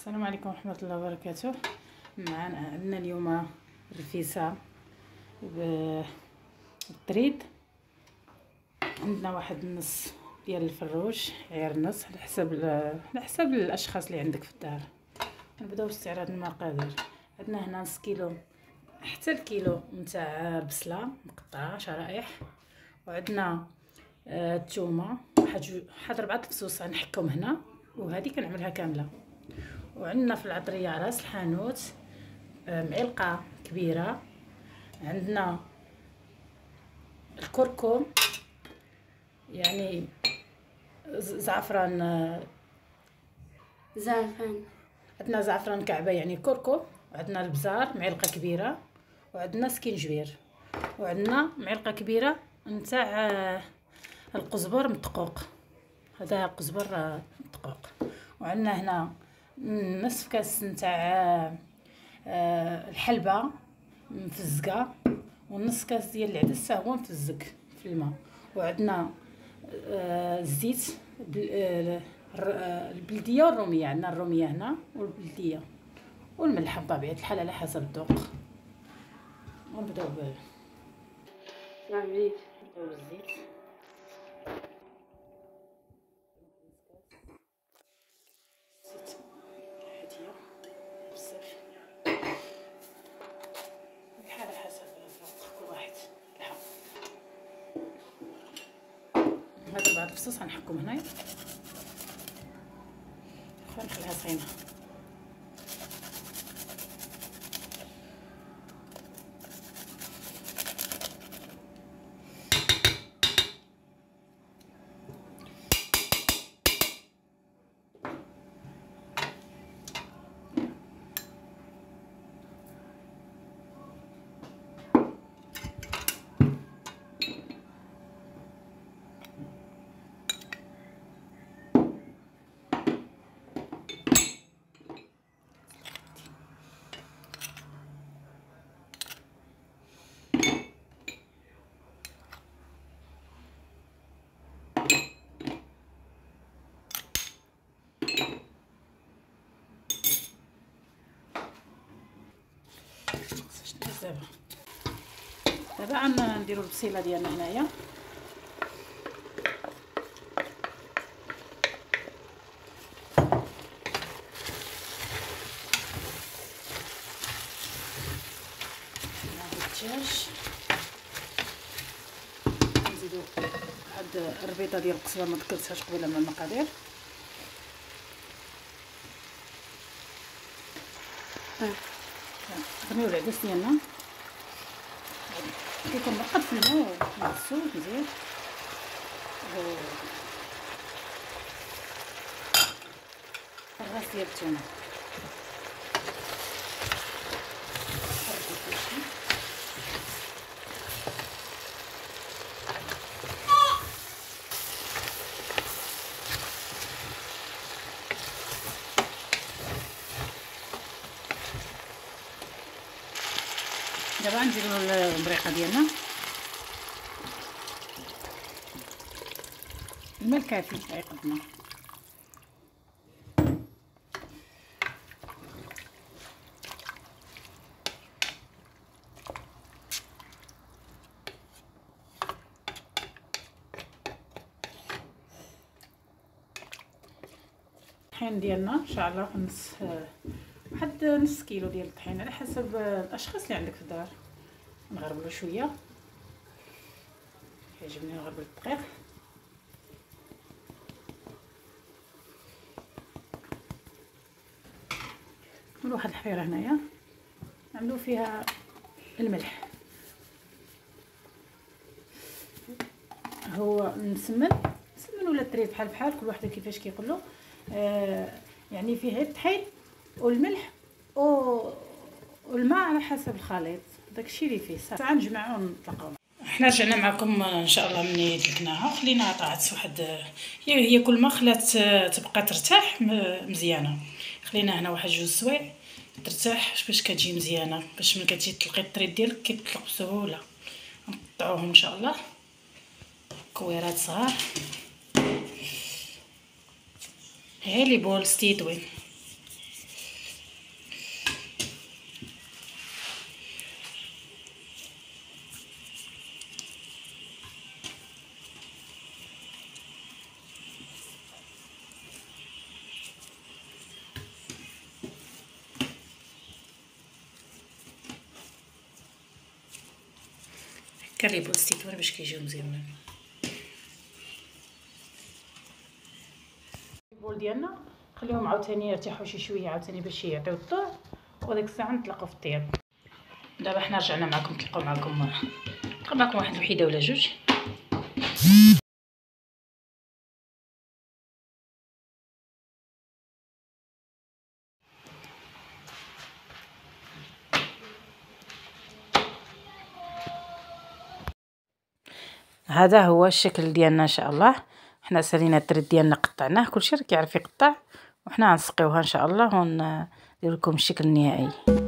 السلام عليكم ورحمة الله وبركاته. معنا عندنا اليوم رفيسة بالطريد. عندنا واحد النص ديال الفروج غير نص على حسب على حسب الأشخاص اللي عندك في الدار. نبداو باستعراض المقادير. عندنا هنا نص كيلو حتى الكيلو نتاع البصله مقطعة شرائح. وعندنا الثومه آه واحد واحد ربعة الفصوص غنحكهم هنا. وهذه كنعملها كاملة. وعندنا في العطرية راس الحانوت آه، معلقة كبيرة. عندنا الكركم يعني زعفران آه، زعفران. عندنا زعفران كعبة يعني كركم. وعندنا البزار معلقة كبيرة. وعندنا سكينجبير. وعندنا معلقة كبيرة نتاع آه، القزبر مدقوق هذا قزبر مدقوق وعندنا هنا نصف كاس نتاع آه، الحلبة مفزقة ونص كاس ديال العدس هو مفزق في الماء. وعندنا آه، الزيت آه، البلدية والرومية. عندنا الرومية هنا والبلدية. والملح بطبيعة الحال على حسب الذوق. ونبداو ب نبداو بالزيت. هاد بعض الفصوص غنحكم هنايا واخا نخليها دابا دابا نديرو البصيلة ديالنا هنايا. الدجاج. نزيدو واحد الربيطة ديال القزبر ما ذكرتهاش قبيلة من المقادير. نرميو العدس ديالنا. كيكون مرقد في الماء ونغسو مزيان. الراس ديال التونه دابا نديرو البريقة ديالنا. الماء الكافي غيقدنا الطحين ديالنا إن شاء الله نص واحد نص كيلو ديال الطحين على حسب الأشخاص اللي عندك في الدار. نغربلو شوية. كيعجبني نغربل الدقيق نعملو واحد الحفيرة هنايا. نعملو فيها الملح. هو مسمن. مسمن ولا تريد بحال بحال كل واحد كيفاش كيقولوا آه يعني فيه الطحين والملح والماء على حسب الخليط. داكشي اللي فيه صافي غنجمعو ونطلقو. حنا رجعنا معكم إن شاء الله ملي دلكناها خليناها طاعت واحد هي هي كل ما خلات تبقى ترتاح مزيانة. خلينا هنا واحد جوج سوايع. ترتاح باش كتجي مزيانة. باش ملي كتجي تلقي الطريد ديالك كيطلق بسهولة. نقطعوهم إن شاء الله. كويرات صغار. هي لي بول ستيدوين كريبو الزيتون باش كيجيو مزيانين البول ديالنا خليهم عاوتاني يرتاحوا شي شوية عاوتاني باش يعطيو الطعم وديك الساعة نطلقوا في الطياب. دابا حنا رجعنا معكم تلقاو معكم تلقاو معكم واحد الوحيدة ولا جوج. هذا هو الشكل ديالنا إن شاء الله. حنا سالينا التريد ديالنا قطعناه كلشي راه كيعرف يقطع وحنا غنسقيوها إن شاء الله وندير لكم الشكل النهائي.